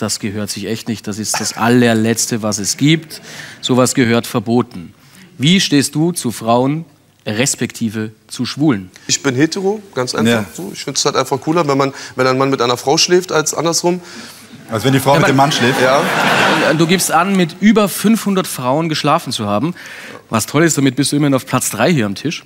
das gehört sich echt nicht. Das ist das allerletzte, was es gibt. Sowas gehört verboten. Wie stehst du zu Frauen, respektive zu Schwulen? Ich bin hetero, ganz einfach. Ja. So, ich finde es halt einfach cooler, wenn, man, wenn ein Mann mit einer Frau schläft, als andersrum. Also wenn die Frau mit dem Mann schläft. Ja. Äh, du gibst an, mit über 500 Frauen geschlafen zu haben. Was toll ist, damit bist du immerhin auf Platz 3 hier am Tisch.